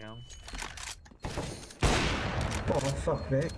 down. Oh fuck, mate.